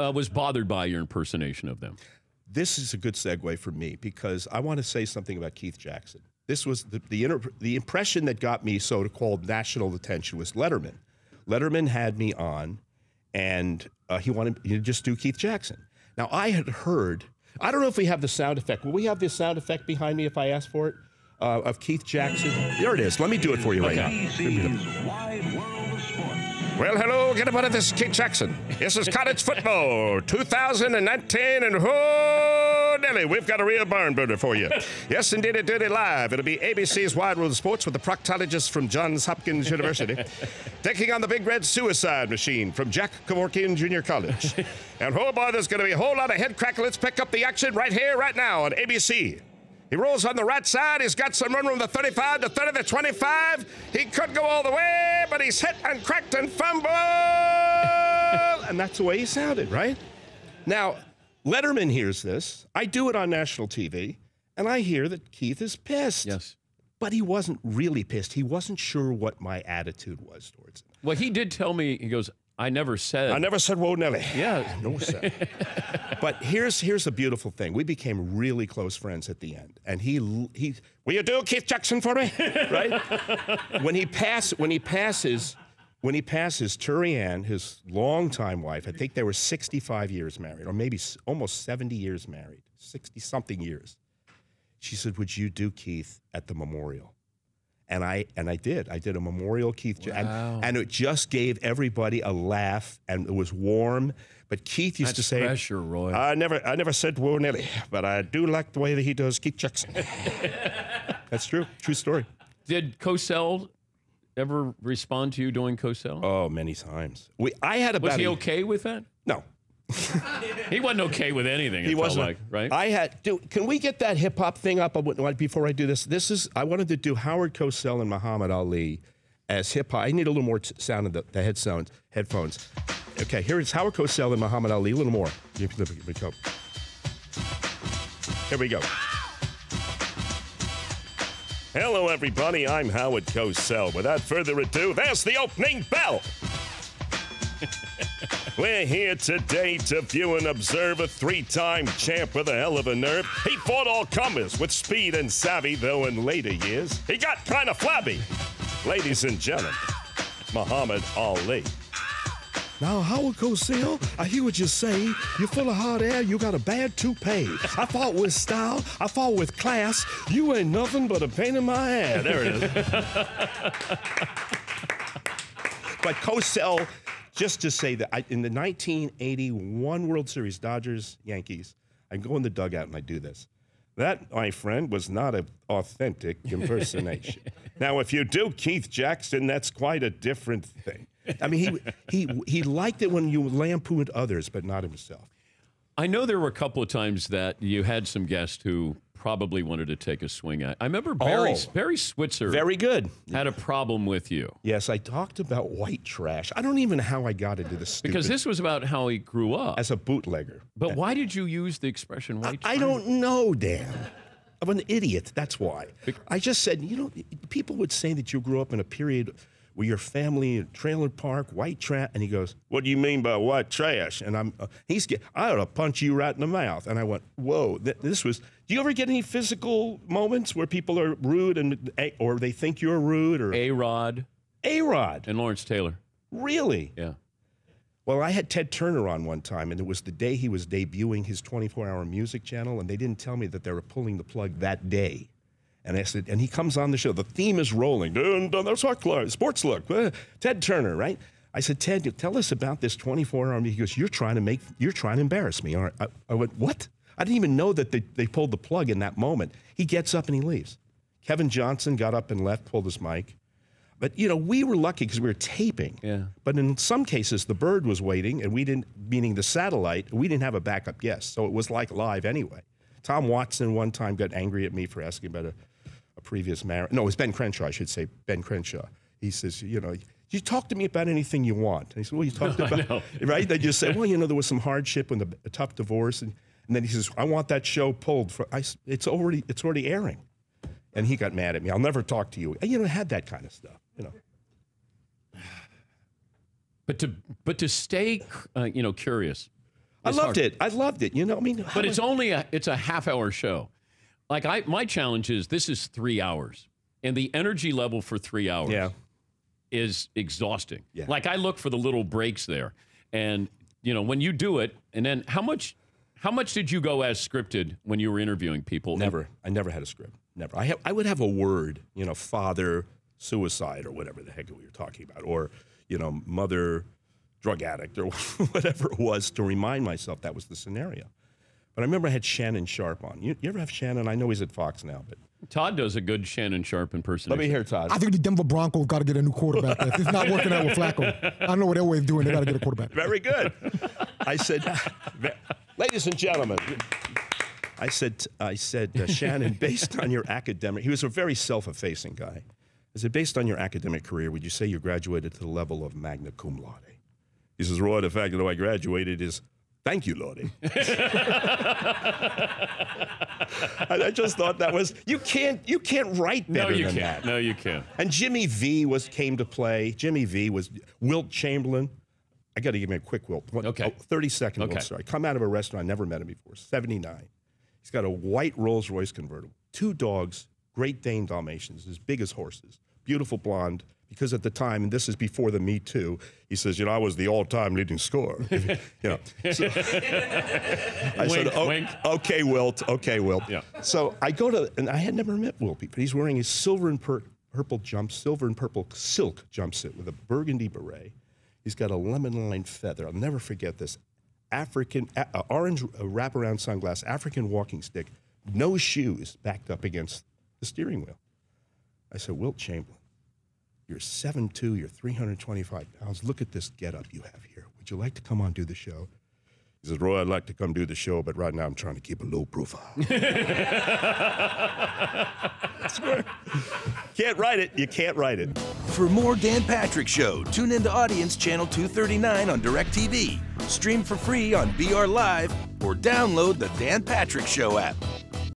uh, was bothered by your impersonation of them. This is a good segue for me because I want to say something about Keith Jackson. This was the the, inter- the impression that got me so to called national attention was Letterman. Letterman had me on, and uh, he wanted me to just do Keith Jackson. Now I had heard. I don't know if we have the sound effect. Will we have this sound effect behind me if I ask for it? Uh, of Keith Jackson. There it is. Let me do it for you right now. Well, hello, get about it. This is Keith Jackson. This is college football 2019, and oh, Nelly, we've got a real barn burner for you. Yes, indeed, it did it live. It'll be ABC's Wide World of Sports with the proctologist from Johns Hopkins University, taking on the big red suicide machine from Jack Kevorkian Junior College. and oh boy, there's going to be a whole lot of head crackle. Let's pick up the action right here, right now on ABC. He rolls on the right side. He's got some run from the 35 to 30 to 25. He could go all the way, but he's hit and cracked and fumbled. and that's the way he sounded, right? Now, Letterman hears this. I do it on national TV, and I hear that Keith is pissed. Yes. But he wasn't really pissed. He wasn't sure what my attitude was towards him. Well, he did tell me. He goes, "I never said." I never said whoa, Nelly. Yeah. No, sir. but here's here's the beautiful thing. We became really close friends at the end, and he he. Will you do Keith Jackson for me? right? when he pass when he passes. When he passes Turi Ann, his longtime wife, I think they were 65 years married, or maybe almost 70 years married, 60 something years. She said, "Would you do Keith at the memorial?" And I and I did. I did a memorial Keith, Ja- and, and it just gave everybody a laugh, and it was warm. But Keith used to That's say, pressure, Roy. I never, I never said whoa Nelly, but I do like the way that he does Keith Jackson. That's true, true story. Did Cosell ever respond to you doing Cosell? Oh, many times. We, I had about Was he a- okay with that? No, He wasn't okay with anything. He wasn't. like, right? I had. Do, can we get that hip hop thing up before I do this? This is. I wanted to do Howard Cosell and Muhammad Ali as hip hop. I need a little more t- sound in the, the head sound, headphones. Okay, here is Howard Cosell and Muhammad Ali. A little more. Here we go. Here we go. Hello, everybody. I'm Howard Cosell. Without further ado, there's the opening bell. We're here today to view and observe a three time champ with a hell of a nerve. He fought all comers with speed and savvy, though in later years, he got kind of flabby. Ladies and gentlemen, Muhammad Ali. Now, Howard Cosell, I hear what you say. You're full of hot air. You got a bad toupee. I fought with style. I fought with class. You ain't nothing but a pain in my ass. There it is. but Cosell, just to say that I, in the 1981 World Series, Dodgers Yankees, I go in the dugout and I do this. That, my friend, was not an authentic impersonation. now, if you do Keith Jackson, that's quite a different thing. I mean, he he he liked it when you lampooned others, but not himself. I know there were a couple of times that you had some guests who probably wanted to take a swing at. I remember Barry, Oh. Barry Switzer Very good. had a problem with you Yes, I talked about white trash. I don't even know how I got into this because this was about how he grew up. as a bootlegger. but why did you use the expression white? Trash? I trash? don't know, Dan. I'm an idiot. That's why. I just said, you know, people would say that you grew up in a period where your family in a trailer park, white trash, and he goes, "What do you mean by white trash?" And I'm, uh, he's, get, I ought to punch you right in the mouth. And I went, "Whoa, th- this was." Do you ever get any physical moments where people are rude and or they think you're rude or A Rod a Rod? and Lawrence Taylor. Really? Yeah. Well, I had Ted Turner on one time, and it was the day he was debuting his 24-hour music channel, and they didn't tell me that they were pulling the plug that day. And I said, and he comes on the show. The theme is rolling. Dun, dun, That's club, sports look. Uh, Ted Turner, right? I said, Ted, tell us about this 24-hour. He goes, you're trying to make, you're trying to embarrass me. All right. I, I went, what? I didn't even know that they, they pulled the plug in that moment. He gets up and he leaves. Kevin Johnson got up and left, pulled his mic. But you know, we were lucky because we were taping. Yeah. But in some cases, the bird was waiting, and we didn't, meaning the satellite, we didn't have a backup guest, so it was like live anyway. Tom Watson one time got angry at me for asking about a, a previous marriage. No, it was Ben Crenshaw, I should say. Ben Crenshaw. He says, you know, you talk to me about anything you want. And he said, well, you talked about, right? They just say, well, you know, there was some hardship and a, tough divorce, and, and then he says, I want that show pulled. For, I, it's already, it's already airing. And he got mad at me. I'll never talk to you. And, you know, had that kind of stuff. You know. But to but to stay uh, you know curious. I loved hard. it. I loved it. You know, I mean, But it's only a it's a half hour show. Like I my challenge is this is three hours. And the energy level for three hours yeah. is exhausting. Yeah. Like I look for the little breaks there. And you know, when you do it, and then how much how much did you go as scripted when you were interviewing people? Never. I never had a script. Never. I have. I would have a word. You know, father suicide or whatever the heck we were talking about, or you know, mother drug addict or whatever it was to remind myself that was the scenario. But I remember I had Shannon Sharpe on. You, you ever have Shannon? I know he's at Fox now, but Todd does a good Shannon Sharpe impersonation. let me hear Todd. I think the Denver Broncos got to get a new quarterback. If it's not working out with Flacco, I don't know what Elway's doing. They got to get a quarterback. Very good. I said, ladies and gentlemen, I said, I said, uh, Shannon, based on your academic, he was a very self-effacing guy. I said, based on your academic career, would you say you graduated to the level of magna cum laude? He says, Roy, the fact that I graduated is thank you, Lordy. I, I just thought that was you can't you can't write better No, you than can't. that. No, you can't. And Jimmy V was came to play. Jimmy V was Wilt Chamberlain. I got to give him a quick Wilt. One- Okay. oh, 30 second Okay. Wilt story. Come out of a restaurant, I never met him before. 79. He's got a white Rolls Royce convertible, two dogs, Great Dane Dalmatians, as big as horses, beautiful blonde. Because at the time, and this is before the Me Too, he says, you know, I was the all-time leading scorer. you know, so- I said, Wink, "Oh, wink. okay, Wilt, okay, Wilt. Yeah. So I go to, and I had never met Wilt, but he's wearing his silver and pur- purple jump, silver and purple silk jumpsuit with a burgundy beret. He's got a lemon line feather. I'll never forget this. African, uh, uh, orange uh, wraparound sunglass, African walking stick, no shoes, backed up against the steering wheel. I said, Wilt Chamberlain, you're 7'2", you're 325 pounds. Look at this getup you have here. Would you like to come on do the show? He says, Roy, I'd like to come do the show, but right now I'm trying to keep a low profile. Can't write it. You can't write it. For more Dan Patrick Show, tune into Audience Channel 239 on DirecTV. Stream for free on BR Live or download the Dan Patrick Show app.